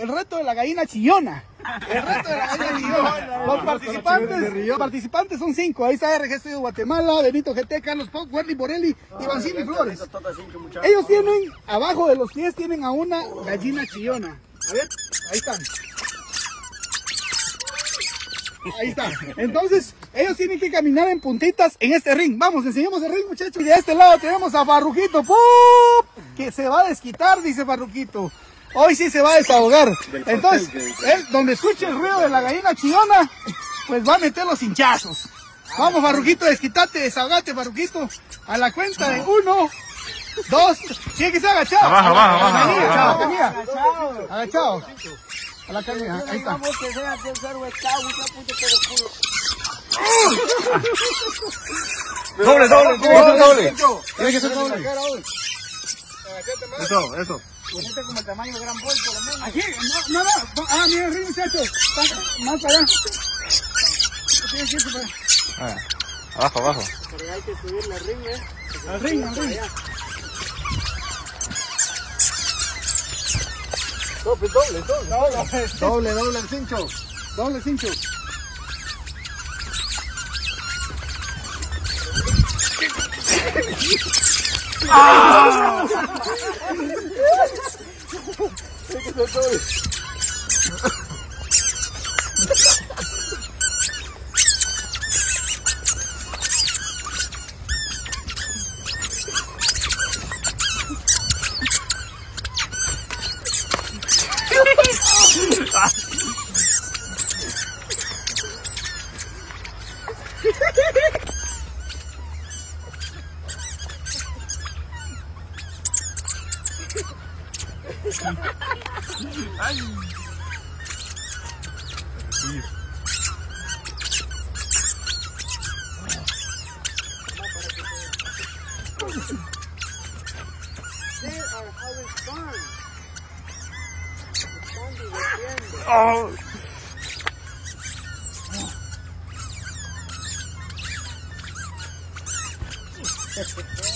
El reto de la gallina chillona. El reto de la gallina chillona. Los participantes, participantes son cinco. Ahí está RG Estudio Guatemala, Benito GT, Carlos Pop, Wendy Borelli y Vancini Flores. Ellos tienen, abajo de los pies tienen a una gallina chillona. A ver, ahí están. Ahí está. Entonces, ellos tienen que caminar en puntitas en este ring. Vamos, enseñamos el ring, muchachos. Y de este lado tenemos a Farruquito. ¡Pum! Que se va a desquitar, dice Farruquito. Hoy sí se va a desahogar. Entonces, él, donde escuche el ruido de la gallina chillona, pues va a meter los hinchazos. Vamos, Farruquito, desquitate, desahogate, Farruquito. A la cuenta de uno, dos, tiene que ser agachado. Abajo, abajo, abajo, canilla, abajo. A la canilla. Agachado. A la canilla, ahí está. Doble, doble, tiene que ser doble. Tiene que ser doble. Eso, eso. Aquí, no, no, no. Ah, mira el ring, muchachos. Está Más para allá. Que irse para allá. Ah, Abajo, abajo. Al ring, al ring. Doble, doble el cincho. Doble cincho. They are how it's oh.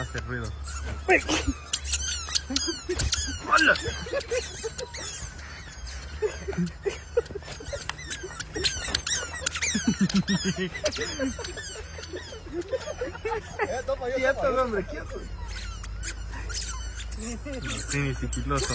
hace ruido. Quieto, hombre, quieto. Sí, sigiloso.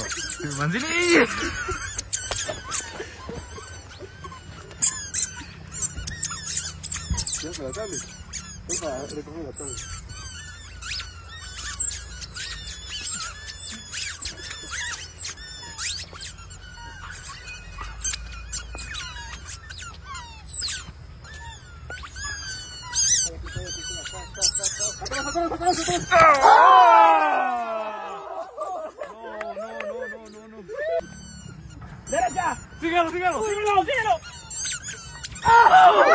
Síguelo. ¡Ah!